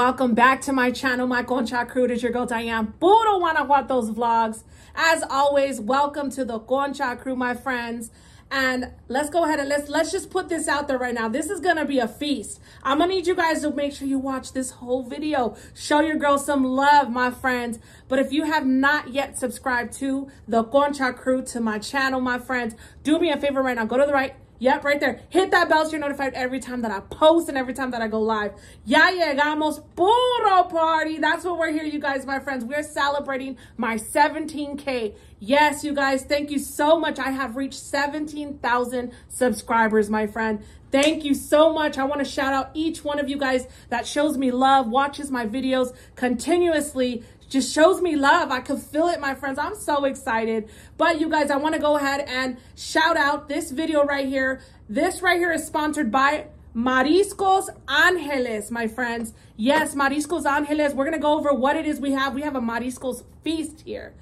welcome back to my channel, my Concha crew. It is your girl Diane Puro Guanajuato's vlogs. As always, welcome to the Concha crew, my friends. And let's go ahead and let's let's just put this out there right now. This is gonna be a feast. I'm gonna need you guys to make sure you watch this whole video. Show your girl some love, my friends. But if you have not yet subscribed to the Concha crew, to my channel, my friends, do me a favor right now. Go to the right, Yep, right there. Hit that bell so you're notified every time that I post and every time that I go live. Ya llegamos puro party. That's what we're here, you guys, my friends. We're celebrating my 17K. Yes, you guys, thank you so much. I have reached 17,000 subscribers, my friend. Thank you so much. I want to shout out each one of you guys that shows me love, watches my videos continuously, just shows me love. I could feel it, my friends. I'm so excited. But you guys, I want to go ahead and shout out this video right here. This right here is sponsored by Mariscos Angeles, my friends. Yes, Mariscos Angeles. We're going to go over what it is we have. We have a Mariscos feast here.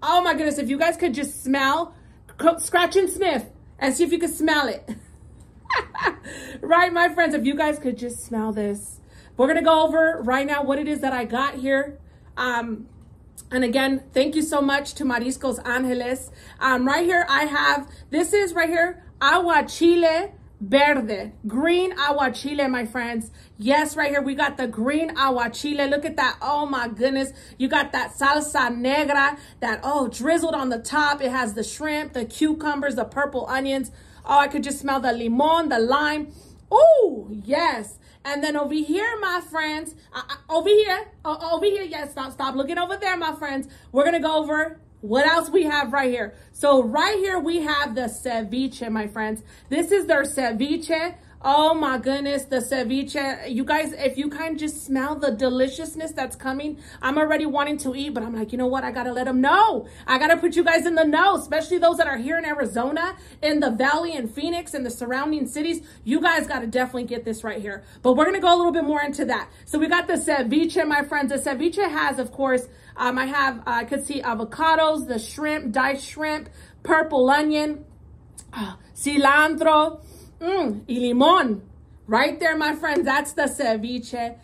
Oh my goodness, if you guys could just smell, scratch and sniff, and see if you could smell it. right, my friends, if you guys could just smell this. We're going to go over right now what it is that I got here. Um, and again, thank you so much to Mariscos Angeles. Um, right here, I have, this is right here, agua chile verde, green agua chile, my friends. Yes, right here, we got the green agua chile. Look at that. Oh my goodness. You got that salsa negra, that, oh, drizzled on the top. It has the shrimp, the cucumbers, the purple onions. Oh, I could just smell the limon, the lime. Oh, yes. And then over here, my friends, over here, uh, over here, yes, stop, stop looking over there, my friends. We're to go over what else we have right here. So right here, we have the ceviche, my friends. This is their ceviche Oh my goodness, the ceviche. You guys, if you of just smell the deliciousness that's coming, I'm already wanting to eat, but I'm like, you know what? I got to let them know. I got to put you guys in the know, especially those that are here in Arizona, in the Valley in Phoenix and the surrounding cities. You guys got to definitely get this right here. But we're going to go a little bit more into that. So we got the ceviche, my friends. The ceviche has, of course, um, I have, uh, I could see avocados, the shrimp, diced shrimp, purple onion, uh, cilantro, Mmm, y limon. Right there, my friends. That's the ceviche.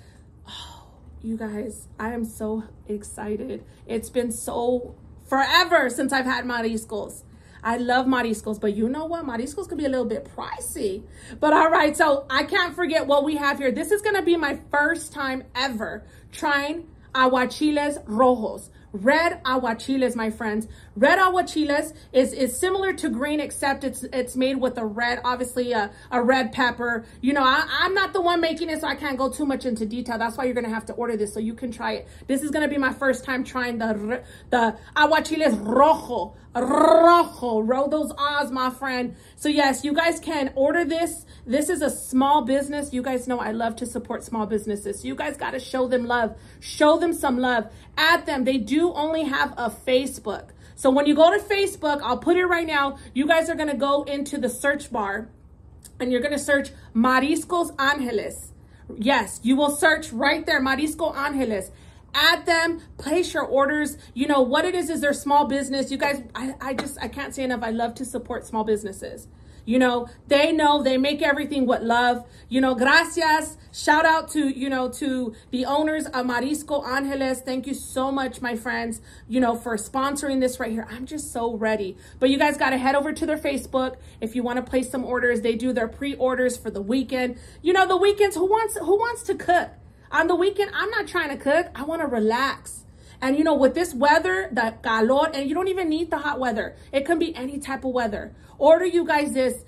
Oh, you guys, I am so excited. It's been so forever since I've had mariscos. I love mariscos, but you know what? Mariscos could be a little bit pricey. But all right, so I can't forget what we have here. This is to be my first time ever trying aguachiles rojos red aguachiles, my friends. Red aguachiles is, is similar to green, except it's it's made with a red, obviously a, a red pepper. You know, I, I'm not the one making it, so I can't go too much into detail. That's why you're going to have to order this so you can try it. This is going to be my first time trying the, the aguachiles rojo. Rojo. Roll those R's, my friend. So yes, you guys can order this. This is a small business. You guys know I love to support small businesses. You guys got to show them love. Show them some love. Add them. They do only have a Facebook. So when you go to Facebook, I'll put it right now. You guys are going to go into the search bar and you're going to search Mariscos Angeles. Yes, you will search right there, Marisco Angeles add them, place your orders. You know, what it is is their small business. You guys, I, I just, I can't say enough. I love to support small businesses. You know, they know they make everything with love. You know, gracias. Shout out to, you know, to the owners of Marisco Angeles. Thank you so much, my friends, you know, for sponsoring this right here. I'm just so ready. But you guys got to head over to their Facebook if you want to place some orders. They do their pre-orders for the weekend. You know, the weekends, who wants, who wants to cook? On the weekend, I'm not trying to cook. I want to relax. And you know, with this weather, the calor, and you don't even need the hot weather. It can be any type of weather. Order you guys this.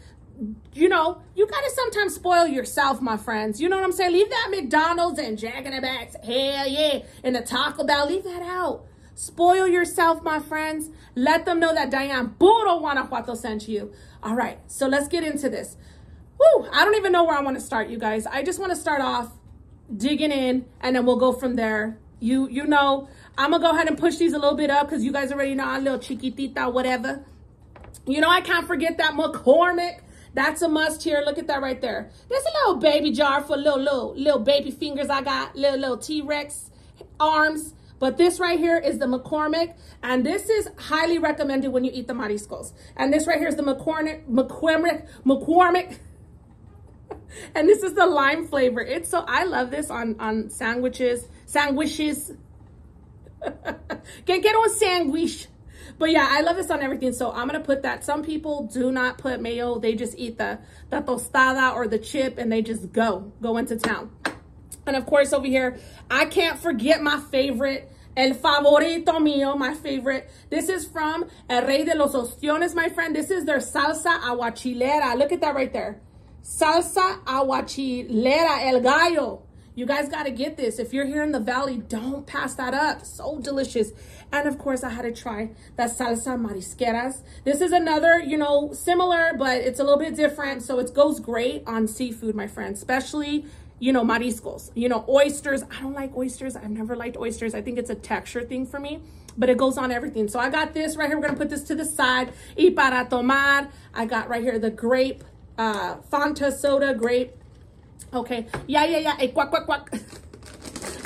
You know, you got to sometimes spoil yourself, my friends. You know what I'm saying? Leave that McDonald's and Jack in the Box, hell yeah, and the Taco Bell. Leave that out. Spoil yourself, my friends. Let them know that Diane Puro Guanajuato sent you. All right, so let's get into this. Woo, I don't even know where I want to start, you guys. I just want to start off digging in, and then we'll go from there. You you know, I'm going to go ahead and push these a little bit up because you guys already know I'm a little chiquitita, whatever. You know, I can't forget that McCormick. That's a must here. Look at that right there. There's a little baby jar for little, little, little baby fingers I got. Little, little T-Rex arms. But this right here is the McCormick. And this is highly recommended when you eat the mariscos. And this right here is the McCormick, McCormick, McCormick. and this is the lime flavor. It's so, I love this on, on sandwiches, sandwiches. Can get on sandwich. But yeah, I love this on everything. So I'm going to put that. Some people do not put mayo. They just eat the, the tostada or the chip and they just go, go into town. And of course over here, I can't forget my favorite, el favorito mío, my favorite. This is from El Rey de los Ostiones, my friend. This is their salsa aguachilera. Look at that right there. Salsa aguachilera, el gallo. You guys got to get this. If you're here in the valley, don't pass that up. So delicious. And of course, I had to try that salsa marisqueras. This is another, you know, similar, but it's a little bit different. So it goes great on seafood, my friend, especially, you know, mariscos, you know, oysters. I don't like oysters. I've never liked oysters. I think it's a texture thing for me, but it goes on everything. So I got this right here. We're going to put this to the side. Y para tomar, I got right here the grape, uh, Fanta soda grape Okay. Yeah, yeah, yeah. Hey, quack, quack, quack.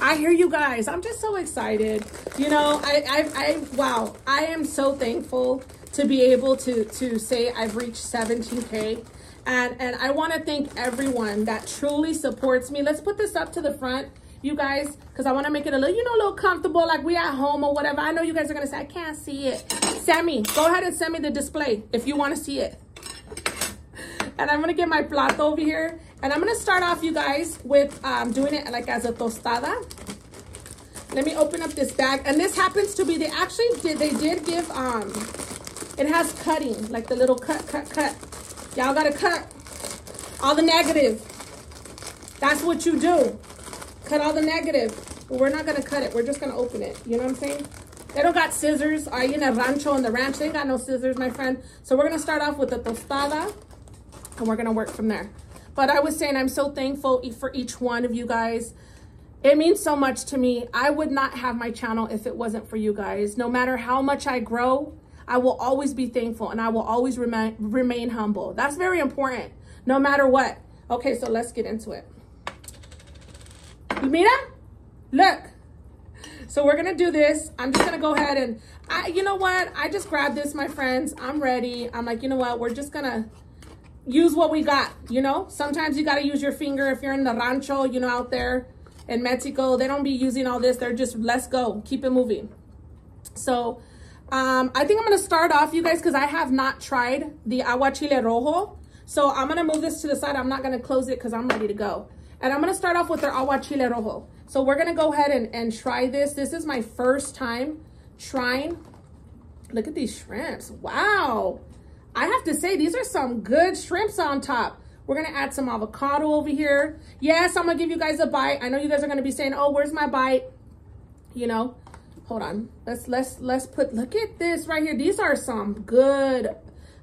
I hear you guys. I'm just so excited. You know, I, I, I, wow. I am so thankful to be able to, to say I've reached 17K. And, and I want to thank everyone that truly supports me. Let's put this up to the front, you guys, because I want to make it a little, you know, a little comfortable, like we at home or whatever. I know you guys are going to say, I can't see it. Send me, go ahead and send me the display if you want to see it. And I'm going to get my plato over here. And I'm going to start off, you guys, with um, doing it like as a tostada. Let me open up this bag. And this happens to be, they actually did, they did give, um, it has cutting, like the little cut, cut, cut. Y'all got to cut all the negative. That's what you do. Cut all the negative. But we're not going to cut it. We're just going to open it. You know what I'm saying? They don't got scissors. Are you in a rancho in the ranch? They got no scissors, my friend. So we're going to start off with the tostada and we're going to work from there. But I was saying I'm so thankful for each one of you guys. It means so much to me. I would not have my channel if it wasn't for you guys. No matter how much I grow, I will always be thankful and I will always remain, remain humble. That's very important, no matter what. Okay, so let's get into it. Mira, look. So we're to do this. I'm just to go ahead and, I, you know what? I just grabbed this, my friends. I'm ready. I'm like, you know what? We're just to use what we got, you know? Sometimes you got to use your finger if you're in the rancho, you know, out there in Mexico. They don't be using all this. They're just, let's go. Keep it moving. So um, I think I'm going to start off, you guys, because I have not tried the agua chile rojo. So I'm going to move this to the side. I'm not going to close it because I'm ready to go. And I'm going to start off with their agua chile rojo. So we're going to go ahead and, and try this. This is my first time trying. Look at these shrimps. Wow. I have to say, these are some good shrimps on top. We're to add some avocado over here. Yes, I'm to give you guys a bite. I know you guys are to be saying, oh, where's my bite? You know, hold on. Let's, let's, let's put, look at this right here. These are some good,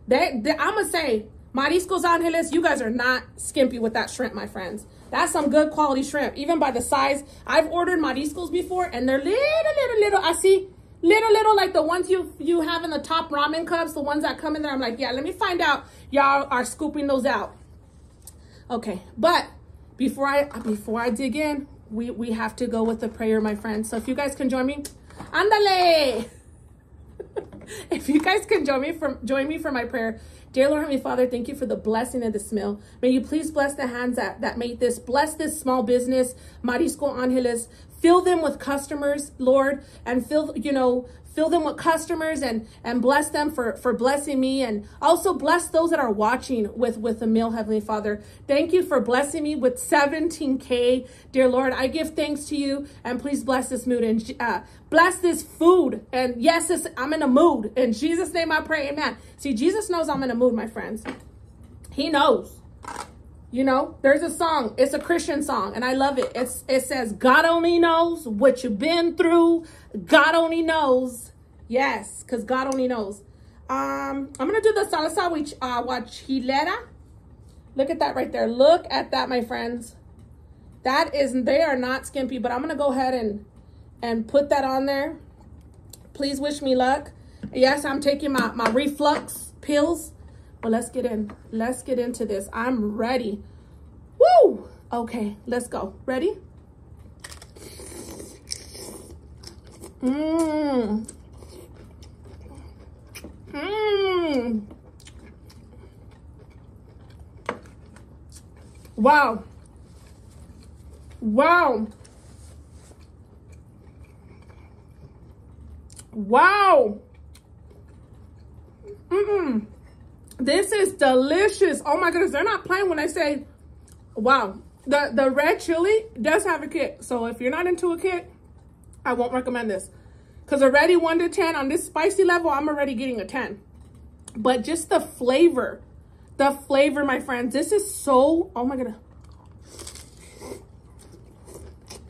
they, they, I'm to say, Mariscos Angeles, you guys are not skimpy with that shrimp, my friends. That's some good quality shrimp, even by the size. I've ordered mariscos before, and they're little, little, little. I see little, little, like the ones you you have in the top ramen cups, the ones that come in there. I'm like, yeah, let me find out. Y'all are scooping those out. Okay, but before I before I dig in, we we have to go with the prayer, my friends. So if you guys can join me, andale. if you guys can join me from join me for my prayer. Dear Lord Heavenly Father, thank you for the blessing of this meal. May you please bless the hands that, that made this. Bless this small business, Marisco Angeles. Fill them with customers, Lord, and fill, you know, fill them with customers and and bless them for for blessing me. And also bless those that are watching with with the meal heavenly father. Thank you for blessing me with 17k dear lord i give thanks to you and please bless this mood and uh, bless this food. And yes i'm in a mood. In jesus name i pray amen. See jesus knows i'm in a mood my friends. He knows you know, there's a song. It's a Christian song, and I love it. It's it says, "God only knows what you've been through. God only knows." Yes, because God only knows. Um, I'm gonna do the salsa which uh guachilera. Look at that right there. Look at that, my friends. That is, they are not skimpy, but I'm gonna go ahead and and put that on there. Please wish me luck. Yes, I'm taking my my reflux pills but let's get in. Let's get into this. I'm ready. Woo! Okay, let's go. Ready? Mmm. Mmm. Wow. Wow. Wow. Mm-mm. This is delicious. Oh my goodness. They're not playing when I say, wow. The, the red chili does have a kick. So if you're not into a kick, I won't recommend this. Because already 1 to 10 on this spicy level, I'm already getting a 10. But just the flavor. The flavor, my friends. This is so... Oh my goodness.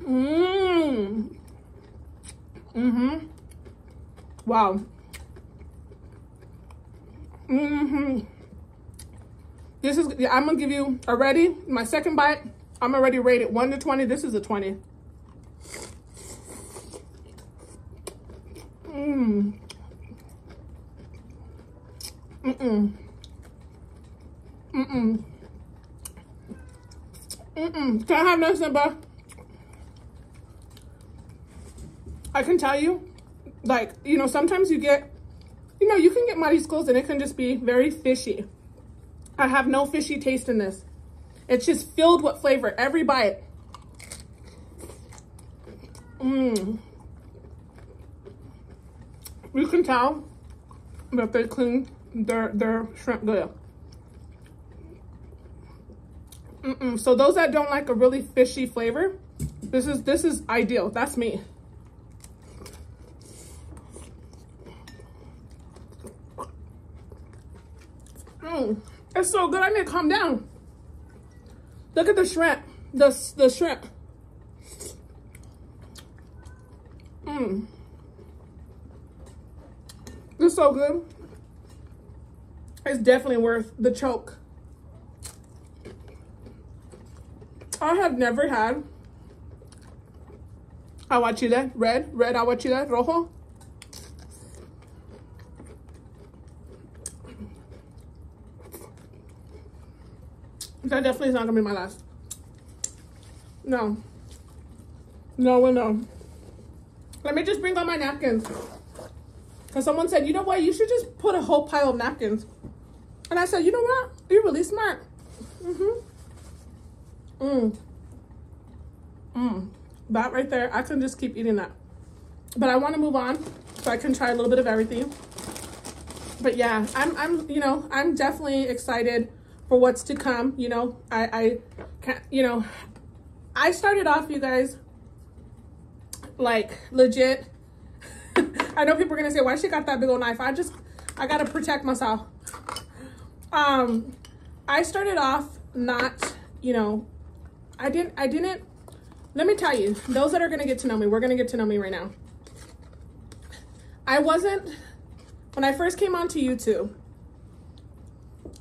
Mmm. Mm-hmm. Wow. Mm-hmm. This is, I'm gonna give you already, my second bite, I'm already rated 1 to 20. This is a 20. Mmm. Mm-mm. Mm-mm. Mm-mm. Can I have no simba? I can tell you, like, you know, sometimes you get, you know, you can get mariscos and it can just be very fishy. I have no fishy taste in this. It's just filled with flavor, every bite. Mmm. You can tell that they clean their, their shrimp good. Mm -mm. So those that don't like a really fishy flavor, this is this is ideal. That's me. Mm, it's so good. I need to calm down. Look at the shrimp. The the shrimp. Mmm. It's so good. It's definitely worth the choke. I have never had aguachile, red, red aguachile, rojo. That definitely is not gonna be my last. No. No, well, no. Let me just bring on my napkins. Because someone said, you know what, you should just put a whole pile of napkins. And I said, you know what, you're really smart. Mm-hmm. Mmm. Mmm. That right there, I can just keep eating that. But I want to move on so I can try a little bit of everything. But yeah, I'm, I'm, you know, I'm definitely excited for what's to come. You know, I, I you know, I started off, you guys, like legit. I know people are gonna say, why she got that big old knife? I just, I gotta protect myself. Um, I started off not, you know, I didn't, I didn't, let me tell you, those that are gonna get to know me, we're gonna get to know me right now. I wasn't, when I first came onto YouTube,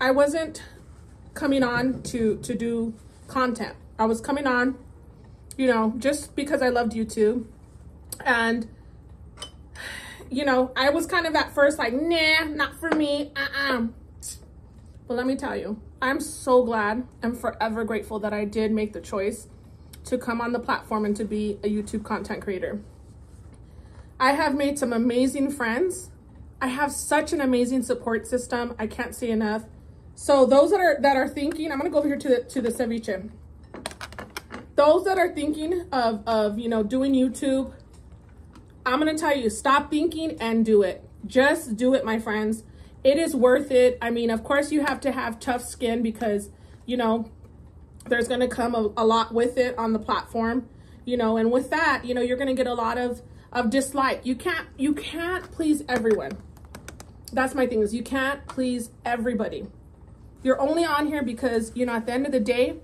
I wasn't coming on to to do content. I was coming on, you know, just because I loved YouTube. And you know, I was kind of at first like, nah, not for me. Uh-uh. But let me tell you, I'm so glad and forever grateful that I did make the choice to come on the platform and to be a YouTube content creator. I have made some amazing friends. I have such an amazing support system. I can't say enough. So those that are that are thinking, I'm gonna go over here to the to the ceviche. Those that are thinking of of you know doing YouTube, I'm gonna tell you, stop thinking and do it. Just do it, my friends. It is worth it. I mean, of course you have to have tough skin because you know there's gonna come a, a lot with it on the platform, you know, and with that, you know, you're gonna get a lot of of dislike. You can't you can't please everyone. That's my thing is you can't please everybody. You're only on here because, you know, at the end of the day,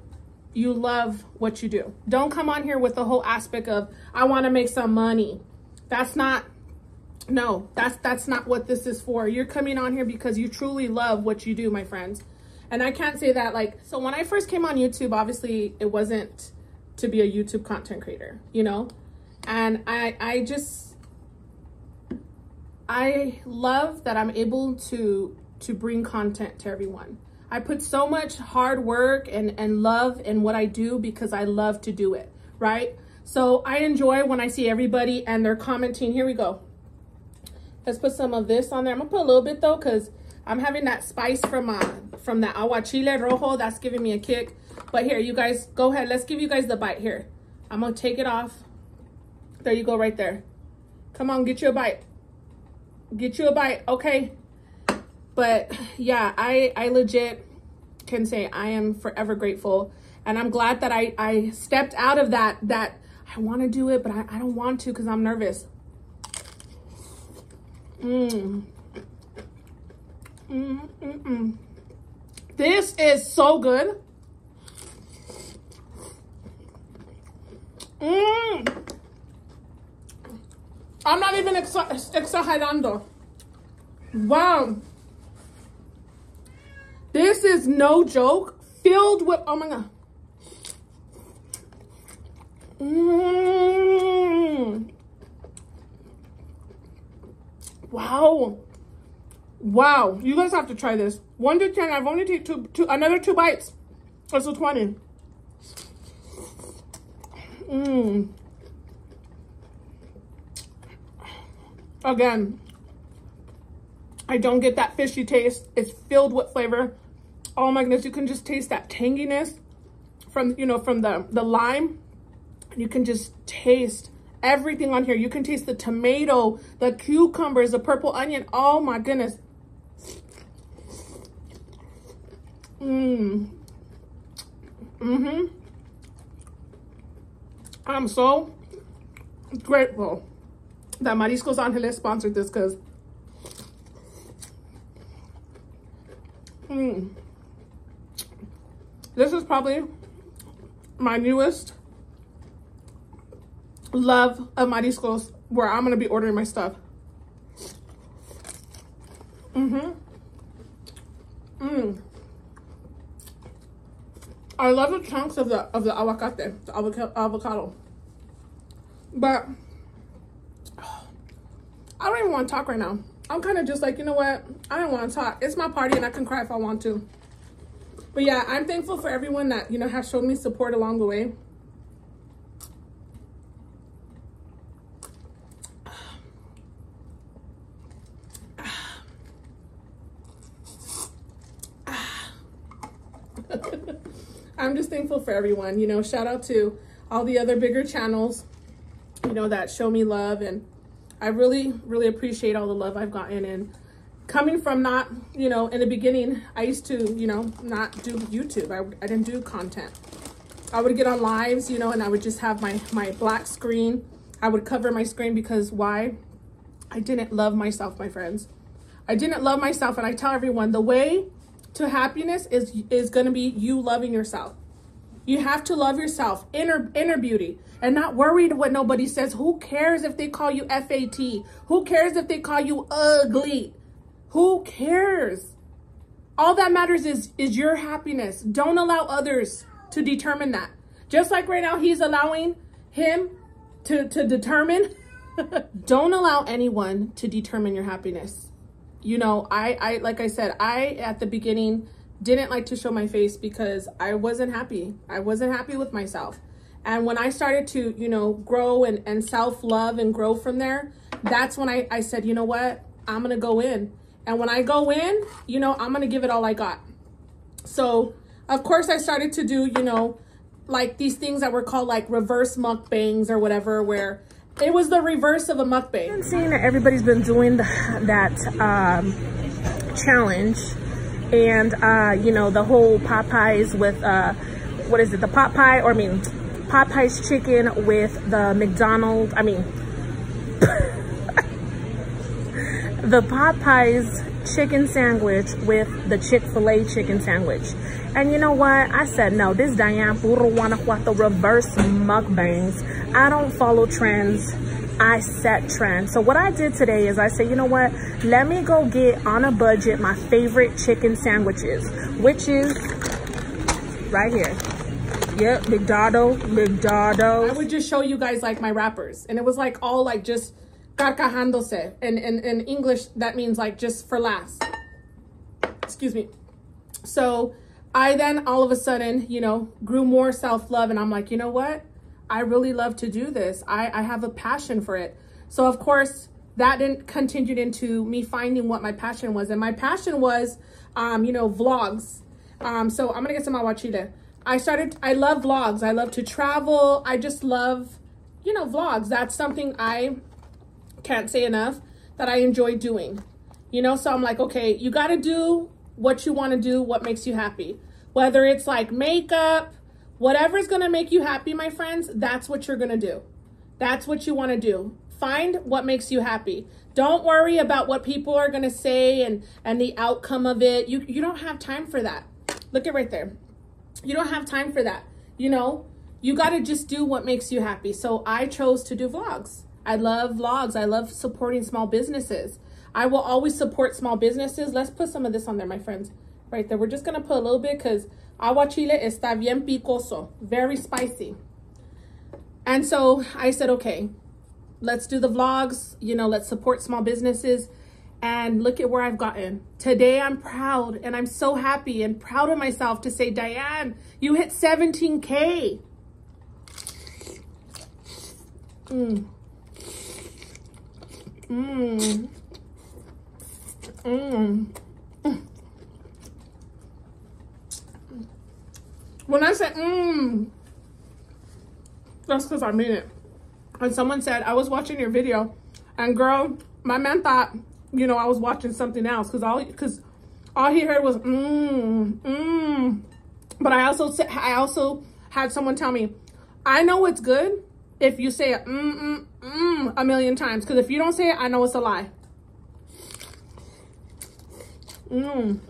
you love what you do. Don't come on here with the whole aspect of, I want to make some money. That's not, no, that's, that's not what this is for. You're coming on here because you truly love what you do, my friends. And I can't say that like, so when I first came on YouTube, obviously it wasn't to be a YouTube content creator, you know? And I, I just, I love that I'm able to, to bring content to everyone. I put so much hard work and, and love in what I do because I love to do it, right? So I enjoy when I see everybody and they're commenting. Here we go. Let's put some of this on there. I'm gonna put a little bit though, cause I'm having that spice from uh from the aguachile rojo. That's giving me a kick. But here, you guys, go ahead. Let's give you guys the bite here. I'm gonna take it off. There you go, right there. Come on, get you a bite. Get you a bite, okay? But yeah, I I legit can say I am forever grateful, and I'm glad that I I stepped out of that that I want to do it, but I, I don't want to because I'm nervous. Mmm. Mm, mm, mm. This is so good. Mmm. I'm not even ex exagerando. Wow. This is no joke. Filled with, oh my God. Mmm. Wow. Wow. You guys have to try this. One to 10. I've only taken two, two, another two bites. That's a 20. Mmm. Again, I don't get that fishy taste. It's filled with flavor. Oh my goodness, you can just taste that tanginess from, you know, from the, the lime. You can just taste everything on here. You can taste the tomato, the cucumbers, the purple onion. Oh my goodness. Mmm. Mm-hmm. I'm so grateful that Mariscos Angeles sponsored this because mm, this is probably my newest love of Mariscos where I'm going to be ordering my stuff. Mm-hmm. Mmm. I love the chunks of the of the the avocado. But I don't even want to talk right now. I'm kind of just like, you know what? I don't want to talk. It's my party and I can cry if I want to. But yeah, I'm thankful for everyone that, you know, has shown me support along the way. I'm just thankful for everyone. You know, shout out to all the other bigger channels, you know, that show me love and I really, really appreciate all the love I've gotten. And coming from not, you know, in the beginning, I used to, you know, not do YouTube. I, I didn't do content. I would get on lives, you know, and I would just have my, my black screen. I would cover my screen because why? I didn't love myself, my friends. I didn't love myself. And I tell everyone the way to happiness is, is going to be you loving yourself. You have to love yourself, inner inner beauty, and not worried what nobody says. Who cares if they call you FAT? Who cares if they call you ugly? Who cares? All that matters is is your happiness. Don't allow others to determine that. Just like right now he's allowing him to to determine don't allow anyone to determine your happiness. You know, I I like I said, I at the beginning didn't like to show my face because I wasn't happy. I wasn't happy with myself. And when I started to, you know, grow and, and self-love and grow from there, that's when I, I said, you know what, I'm going to go in. And when I go in, you know, I'm going to give it all I got. So, of course, I started to do, you know, like these things that were called like reverse mukbangs or whatever, where it was the reverse of a mukbang. I'm seeing that everybody's been doing that um, challenge and uh, you know the whole Popeyes with uh, what is it? The pot pie, or I mean, Popeyes chicken with the McDonald's. I mean, the Popeyes chicken sandwich with the Chick-fil-A chicken sandwich. And you know what? I said, no, this Diane the reverse mukbangs. I don't follow trends. I set trends. So what I did today is I said, you know what? Let me go get on a budget my favorite chicken sandwiches, which is right here. Yep, McDado, McDado. I would just show you guys like my wrappers. And it was like all like just carcajándose. And in, in English, that means like just for last. Excuse me. So I then all of a sudden, you know, grew more self-love. And I'm like, you know what? I really love to do this. I, I have a passion for it. So of course, that didn't continued into me finding what my passion was. And my passion was, um, you know, vlogs. Um, so I'm gonna get some aguachile. I started, I love vlogs. I love to travel. I just love, you know, vlogs. That's something I can't say enough that I enjoy doing. You know, so I'm like, okay, you got to do what you want to do, what makes you happy. Whether it's like makeup, whatever's going to make you happy, my friends, that's what you're going to do. That's what you want to do. Find what makes you happy. Don't worry about what people are going to say and and the outcome of it. You you don't have time for that. Look at right there. You don't have time for that. You know, you got to just do what makes you happy. So I chose to do vlogs. I love vlogs. I love supporting small businesses. I will always support small businesses. Let's put some of this on there, my friends. Right there. We're just going to put a little bit because agua chile está bien picoso. Very spicy. And so I said, okay, let's do the vlogs. You know, let's support small businesses. And look at where I've gotten. Today I'm proud and I'm so happy and proud of myself to say, Diane, you hit 17K. Mm. Mmm. Mmm. When I say mmm, that's because I mean it. And someone said, I was watching your video, and girl, my man thought, you know, I was watching something else because all because all he heard was mmm, mmm. But I also said I also had someone tell me, I know it's good if you say it mm, mm, mm, a million times. Because if you don't say it, I know it's a lie. Mmm.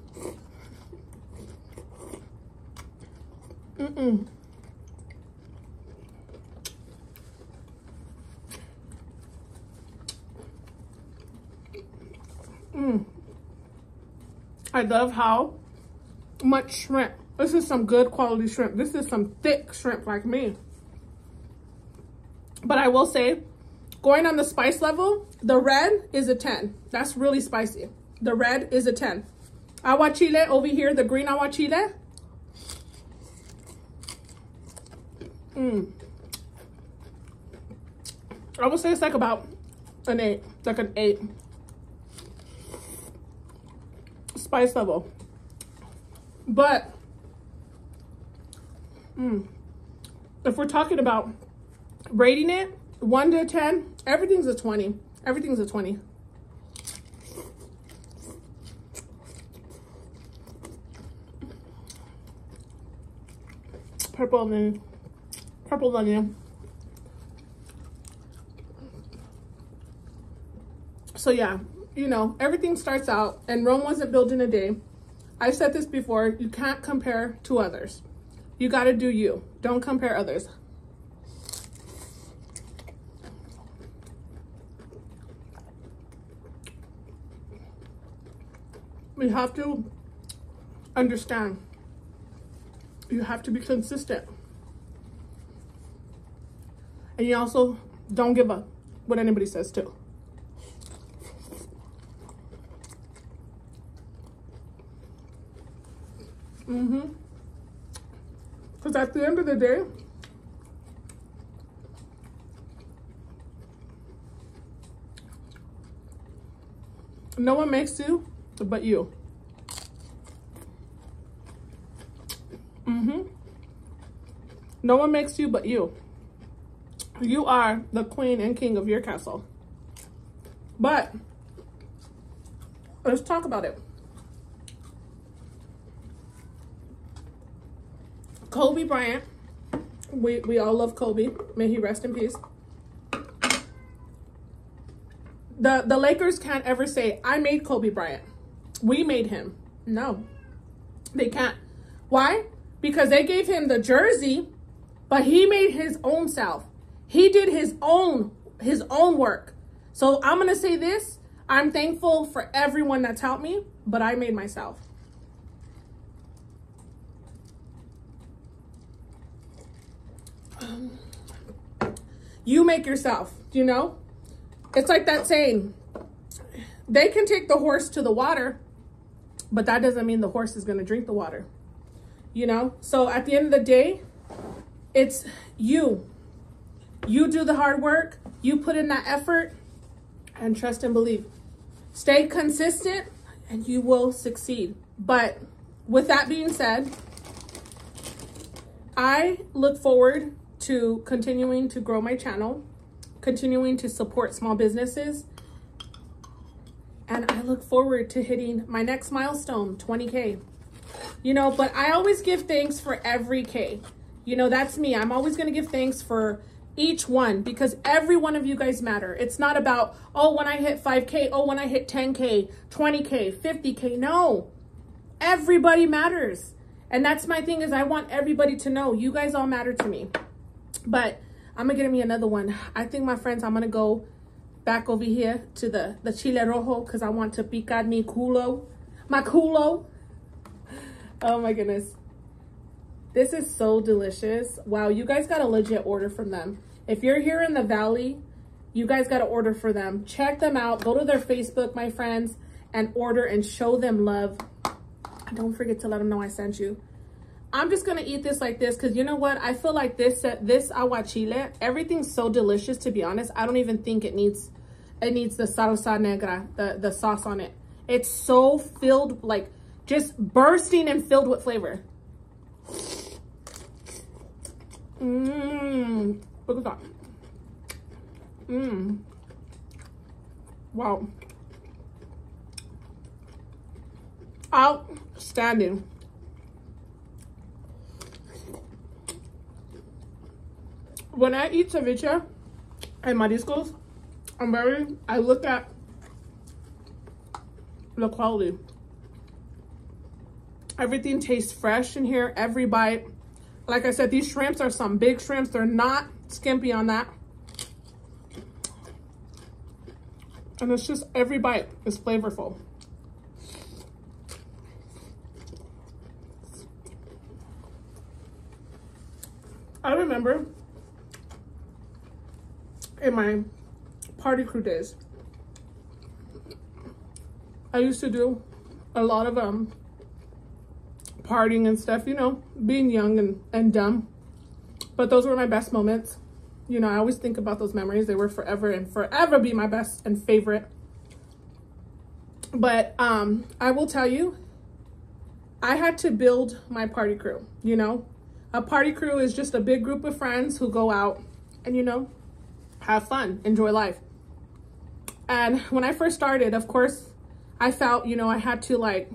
Mm-mm. Mm. I love how much shrimp. This is some good quality shrimp. This is some thick shrimp like me. But I will say, going on the spice level, the red is a 10. That's really spicy. The red is a 10. Aguachile over here, the green aguachile. Mmm. I would say it's like about an 8. Like an 8. Spice level. But, mm, if we're talking about rating it, 1 to 10, everything's a 20. Everything's a 20. Purple onion. Purple onion. So yeah, you know, everything starts out, and Rome wasn't built in a day. I've said this before, you can't compare to others. You got to do you. Don't compare others. we have to understand. You have to be consistent. And you also don't give up what anybody says too. Mm-hmm. Because at the end of the day, no one makes you but you. Mm-hmm. No one makes you but you. You are the queen and king of your castle. But let's talk about it. Kobe Bryant. We, we all love Kobe. May he rest in peace. The, the Lakers can't ever say, I made Kobe Bryant. We made him. No, they can't. Why? Because they gave him the jersey, but he made his own self. He did his own his own work. So I'm gonna say this. I'm thankful for everyone that's helped me, but I made myself. you make yourself, you know? It's like that saying, they can take the horse to the water, but that doesn't mean the horse is going to drink the water. You know? So at the end of the day, it's you. You do the hard work, you put in that effort, and trust and believe. Stay consistent and you will succeed. But with that being said, I look forward to continuing to grow my channel, continuing to support small businesses, and I look forward to hitting my next milestone, 20K. You know, but I always give thanks for every K. You know, that's me. I'm always going to give thanks for each one because every one of you guys matter. It's not about, oh, when I hit 5K, oh, when I hit 10K, 20K, 50K. No, everybody matters. And that's my thing is I want everybody to know you guys all matter to me. But I'm to get me another one. I think, my friends, I'm going to go back over here to the, the chile rojo because I want to picar mi culo. My culo. Oh, my goodness. This is so delicious. Wow, you guys got a legit order from them. If you're here in the Valley, you guys got to order for them. Check them out. Go to their Facebook, my friends, and order and show them love. Don't forget to let them know I sent you. I'm just going to eat this like this because you know what? I feel like this set this aguachile, everything's so delicious, to be honest. I don't even think it needs it needs the salsa negra, the, the sauce on it. It's so filled, like just bursting and filled with flavor. Mmm. Look at that. Mmm. Wow. Outstanding. When I eat ceviche and mariscos, I'm very, I look at the quality. Everything tastes fresh in here, every bite. Like I said, these shrimps are some big shrimps. They're not skimpy on that. And it's just every bite is flavorful. I remember in my party crew days, I used to do a lot of um partying and stuff, you know, being young and, and dumb. But those were my best moments. You know, I always think about those memories. They were forever and forever be my best and favorite. But um, I will tell you, I had to build my party crew, you know. A party crew is just a big group of friends who go out and, you know, have fun, enjoy life. And when I first started, of course, I felt, you know, I had to like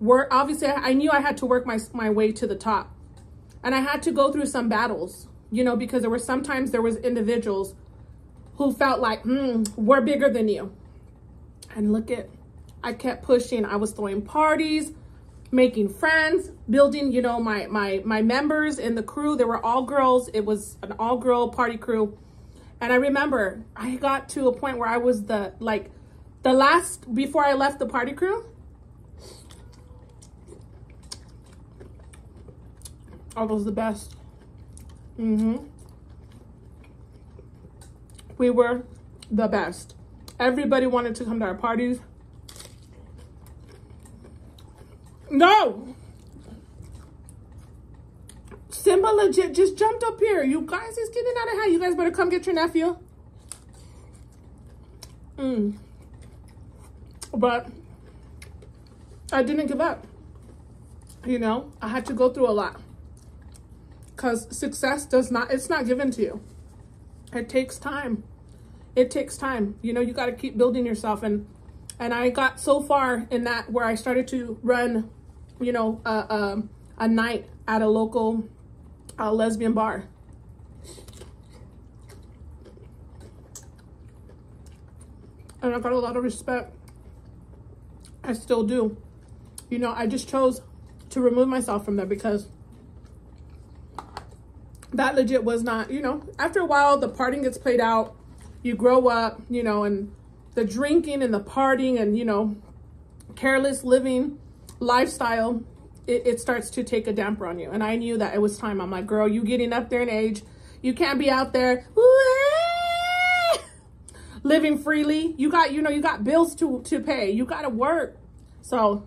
work. Obviously, I knew I had to work my, my way to the top. And I had to go through some battles, you know, because there were sometimes there was individuals who felt like, hmm, we're bigger than you. And look at, I kept pushing. I was throwing parties, making friends, building, you know, my, my, my members in the crew. They were all girls. It was an all girl party crew. And I remember I got to a point where I was the, like, the last, before I left the party crew, I was the best. Mm-hmm. We were the best. Everybody wanted to come to our parties. No! Simba legit just jumped up here. You guys is getting out of hand. You guys better come get your nephew. Mm. But I didn't give up. You know, I had to go through a lot because success does not, it's not given to you. It takes time. It takes time. You know, you got to keep building yourself. And, and I got so far in that where I started to run, you know, a, a, a night at a local uh, lesbian bar. And I got a lot of respect. I still do. You know, I just chose to remove myself from there because that legit was not, you know, after a while, the partying gets played out. You grow up, you know, and the drinking and the partying and, you know, careless living lifestyle, it, it starts to take a damper on you. And I knew that it was time. I'm like, girl, you getting up there in age. You can't be out there living freely. You got, you know, you got bills to, to pay. You got to work. So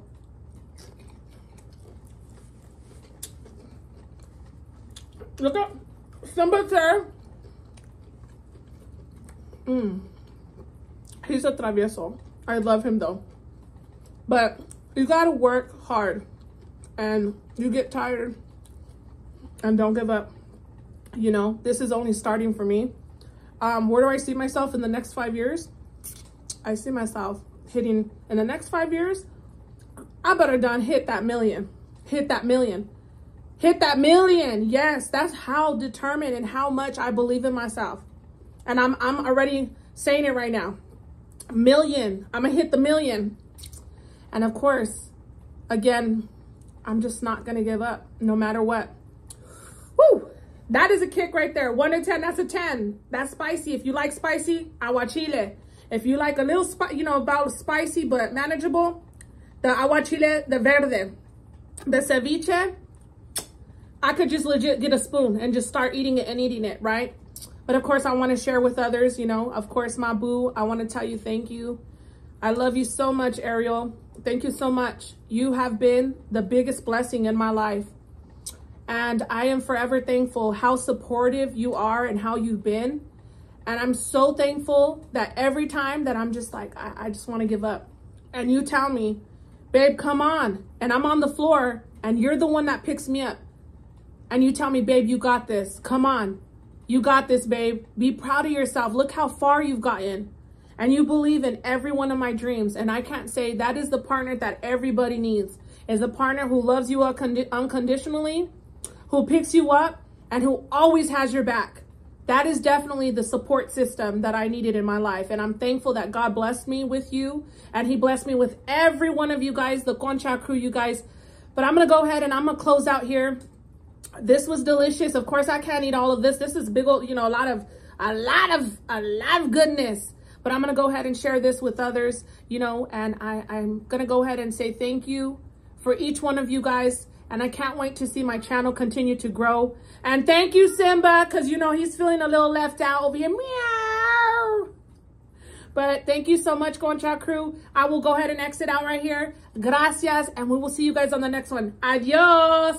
Look at somebody there. Mmm. He's a travieso. I love him though. But you gotta work hard and you get tired and don't give up. You know, this is only starting for me. Um, where do I see myself in the next five years? I see myself hitting in the next five years. I better done hit that million, hit that million, hit that million. Yes, that's how determined and how much I believe in myself. And I'm, I'm already saying it right now. Million, I'm gonna hit the million. And of course, again, I'm just not gonna give up no matter what. Woo! That is a kick right there. One to 10, that's a 10. That's spicy. If you like spicy, aguachile. If you like a little, you know, about spicy but manageable, the aguachile, the verde. The ceviche, I could just legit get a spoon and just start eating it and eating it, right? But of course, I want to share with others, you know, of course, my boo, I want to tell you thank you. I love you so much, Ariel. Thank you so much. You have been the biggest blessing in my life. And I am forever thankful how supportive you are and how you've been. And I'm so thankful that every time that I'm just like, I, I just want to give up. And you tell me, babe, come on. And I'm on the floor and you're the one that picks me up. And you tell me, babe, you got this. Come on. You got this, babe. Be proud of yourself. Look how far you've gotten. And you believe in every one of my dreams. And I can't say that is the partner that everybody needs. Is a partner who loves you unconditionally who picks you up and who always has your back. That is definitely the support system that I needed in my life. And I'm thankful that God blessed me with you and he blessed me with every one of you guys, the Concha crew, you guys. But I'm going to go ahead and I'm going to close out here. This was delicious. Of course, I can't eat all of this. This is big old, you know, a lot of, a lot of, a lot of goodness. But I'm going to go ahead and share this with others, you know, and I, I'm going to go ahead and say thank you for each one of you guys and I can't wait to see my channel continue to grow. And thank you, Simba, because, you know, he's feeling a little left out over here. Meow. But thank you so much, Concha Crew. I will go ahead and exit out right here. Gracias, and we will see you guys on the next one. Adios.